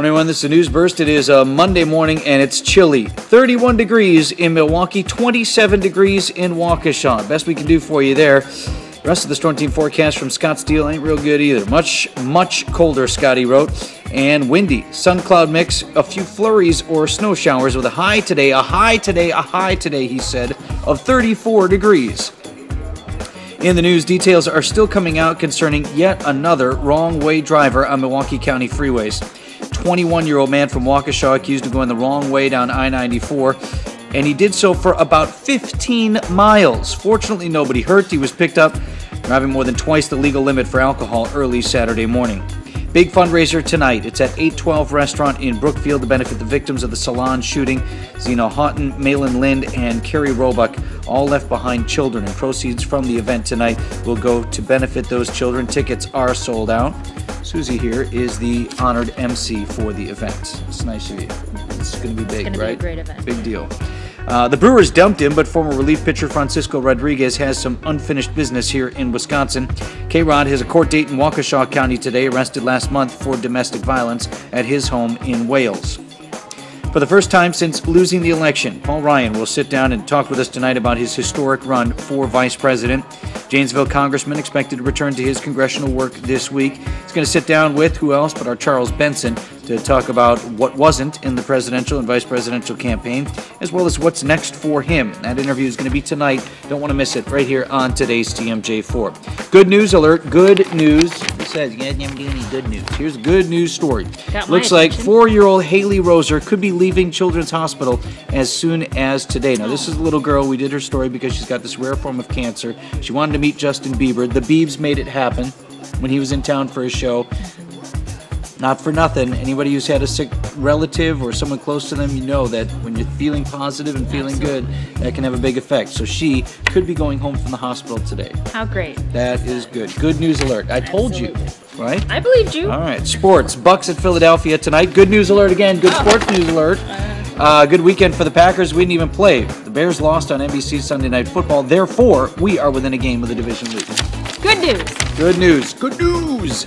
When everyone, this is a NewsBurst. It is a Monday morning and it's chilly. 31 degrees in Milwaukee, 27 degrees in Waukesha. Best we can do for you there. The rest of the storm team forecast from Scott Steele ain't real good either. Much, much colder, Scotty wrote, and windy. Sun cloud mix, a few flurries or snow showers with a high today, a high today, a high today, he said, of 34 degrees. In the news, details are still coming out concerning yet another wrong way driver on Milwaukee County freeways. 21 year old man from Waukesha accused of going the wrong way down I 94, and he did so for about 15 miles. Fortunately, nobody hurt. He was picked up driving more than twice the legal limit for alcohol early Saturday morning. Big fundraiser tonight. It's at 812 Restaurant in Brookfield to benefit the victims of the Salon shooting. Zina Haughton, Maelyn Lind, and Cary Robuck all left behind children. And proceeds from the event tonight will go to benefit those children. Tickets are sold out. Susie here is the honored MC for the event. It's nice of you. It's going to be big, gonna be a right? great event. Big deal. Uh, the Brewers dumped him, but former relief pitcher Francisco Rodriguez has some unfinished business here in Wisconsin. K Rod has a court date in Waukesha County today, arrested last month for domestic violence at his home in Wales. For the first time since losing the election, Paul Ryan will sit down and talk with us tonight about his historic run for vice president. Janesville Congressman expected to return to his congressional work this week. He's going to sit down with who else but our Charles Benson to talk about what wasn't in the presidential and vice presidential campaign, as well as what's next for him. That interview is going to be tonight. Don't want to miss it right here on today's TMJ4. Good news alert. Good news. Says you guys never do any good news. Here's a good news story. Got Looks like four-year-old Haley Roser could be leaving Children's Hospital as soon as today. Now, this oh. is a little girl. We did her story because she's got this rare form of cancer. She wanted to meet Justin Bieber. The Biebs made it happen when he was in town for a show. Not for nothing. Anybody who's had a sick relative or someone close to them, you know that when you're feeling positive and feeling good, that can have a big effect. So she could be going home from the hospital today. How great. That is good. Good news alert. I told you, right? I believed you. All right, sports. Bucks at Philadelphia tonight. Good news alert again. Good sports news alert. Uh, good weekend for the Packers. We didn't even play. The Bears lost on NBC Sunday Night Football. Therefore, we are within a game of the division lead. Good news. Good news. Good news.